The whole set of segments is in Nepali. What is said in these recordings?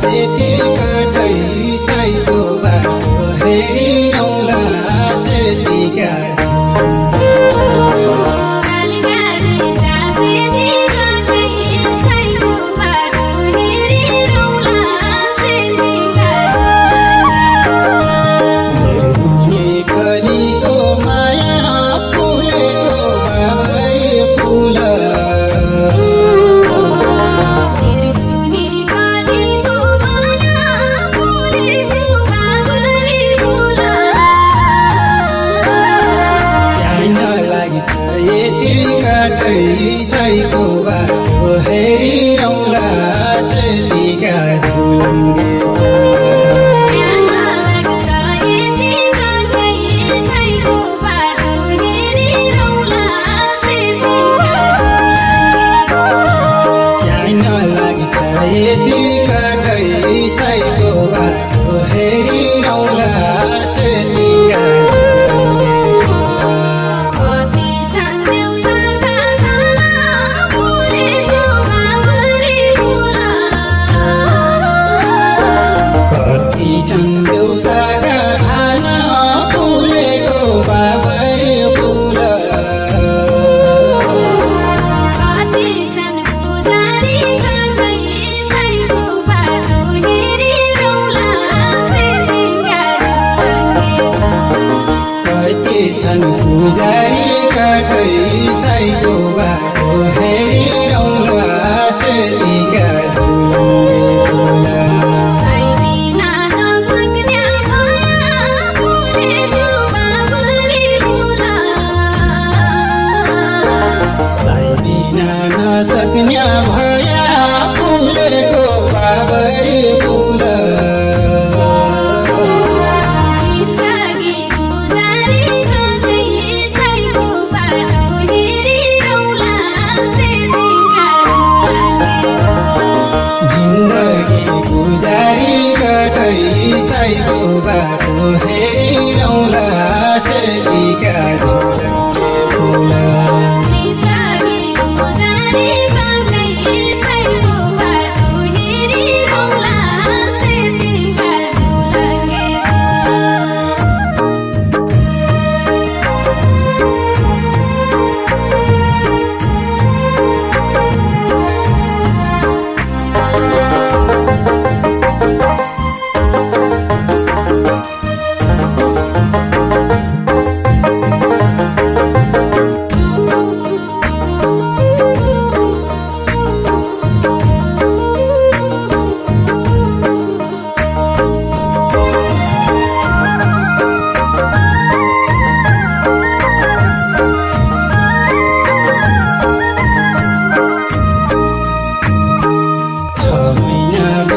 city नसक्ने भया फुलेको बाबरी फुल। जिन्दगी गुजारी कतै साइको बाटो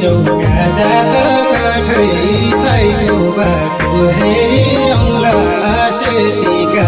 चौका जात काठै साइको बाटो हेरी रौला सेतीका